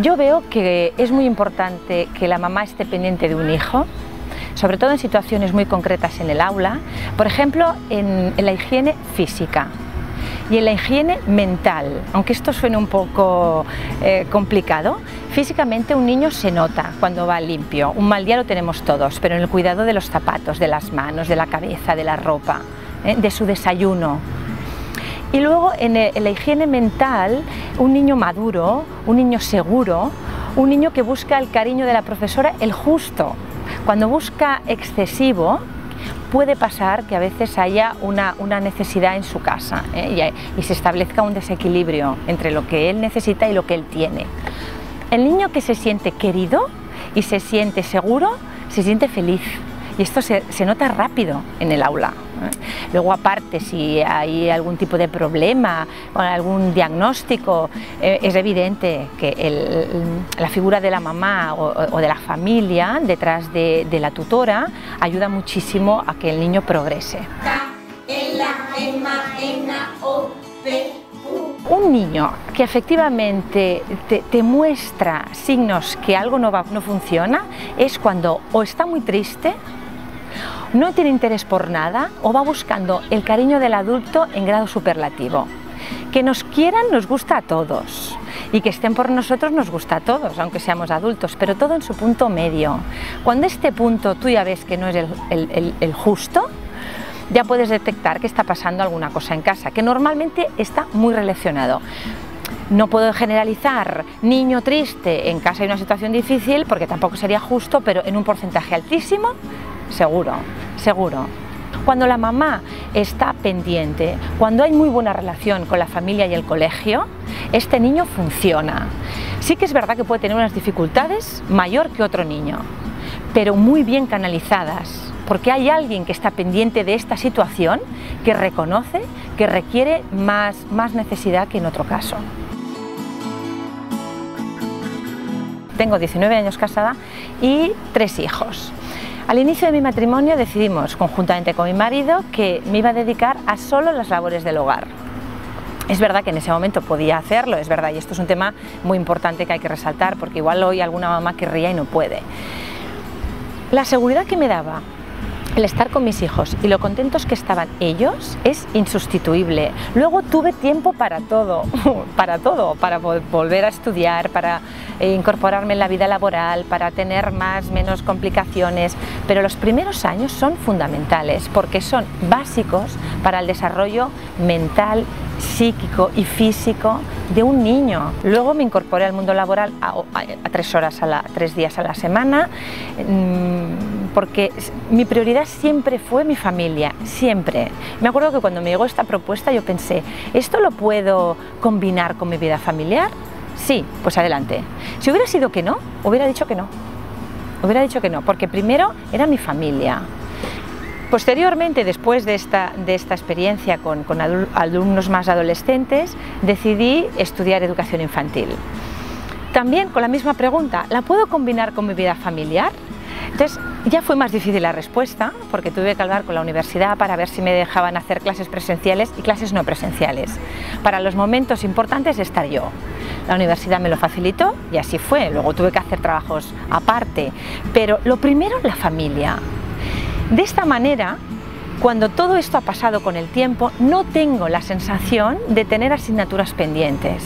Yo veo que es muy importante que la mamá esté pendiente de un hijo, sobre todo en situaciones muy concretas en el aula, por ejemplo, en, la higiene física y en la higiene mental, aunque esto suene un poco eh, complicado, físicamente un niño se nota cuando va limpio, un mal día lo tenemos todos, pero en el cuidado de los zapatos, de las manos, de la cabeza, de la ropa, ¿eh? de su desayuno, y luego en, la higiene mental, un niño maduro, un niño seguro, un niño que busca el cariño de la profesora, el justo. Cuando busca excesivo, puede pasar que a veces haya una, necesidad en su casa ¿eh? y, y se establezca un desequilibrio entre lo que él necesita y lo que él tiene. El niño que se siente querido y se siente seguro, se siente feliz y esto se, nota rápido en el aula. Luego aparte, si hay algún tipo de problema o algún diagnóstico, eh, es evidente que la figura de la mamá o, de la familia detrás de, la tutora ayuda muchísimo a que el niño progrese. Un niño que efectivamente te, muestra signos que algo no, no funciona es cuando o está muy triste no tiene interés por nada o va buscando el cariño del adulto en grado superlativo. Que nos quieran nos gusta a todos y que estén por nosotros nos gusta a todos, aunque seamos adultos, pero todo en su punto medio. Cuando este punto tú ya ves que no es el, justo, ya puedes detectar que está pasando alguna cosa en casa, que normalmente está muy relacionado. No puedo generalizar niño triste en casa hay una situación difícil porque tampoco sería justo, pero en un porcentaje altísimo seguro, seguro. Cuando la mamá está pendiente, cuando hay muy buena relación con la familia y el colegio, este niño funciona. Sí que es verdad que puede tener unas dificultades mayor que otro niño, pero muy bien canalizadas, porque hay alguien que está pendiente de esta situación, que reconoce que requiere más, más necesidad que en otro caso. Tengo 19 años casada y tres hijos. Al inicio de mi matrimonio decidimos, conjuntamente con mi marido, que me iba a dedicar a solo las labores del hogar. Es verdad que en ese momento podía hacerlo, es verdad, y esto es un tema muy importante que hay que resaltar, porque igual hoy alguna mamá querría y no puede. La seguridad que me daba el estar con mis hijos y lo contentos que estaban ellos es insustituible. Luego tuve tiempo para todo, para todo, para volver a estudiar, para eh, incorporarme en la vida laboral, para tener más, menos complicaciones, pero los primeros años son fundamentales porque son básicos para el desarrollo mental psíquico y físico de un niño. Luego me incorporé al mundo laboral a, tres horas a la, tres días a la semana, mm, porque mi prioridad siempre fue mi familia, siempre. Me acuerdo que cuando me llegó esta propuesta yo pensé, ¿esto lo puedo combinar con mi vida familiar? Sí, pues adelante. Si hubiera sido que no, hubiera dicho que no. Hubiera dicho que no, porque primero era mi familia, Posteriormente, después de esta, experiencia con, alumnos más adolescentes, decidí estudiar educación infantil. También con la misma pregunta, ¿la puedo combinar con mi vida familiar? Entonces ya fue más difícil la respuesta porque tuve que hablar con la universidad para ver si me dejaban hacer clases presenciales y clases no presenciales. Para los momentos importantes estar yo. La universidad me lo facilitó y así fue. Luego tuve que hacer trabajos aparte. Pero lo primero, la familia. De esta manera, cuando todo esto ha pasado con el tiempo, no tengo la sensación de tener asignaturas pendientes.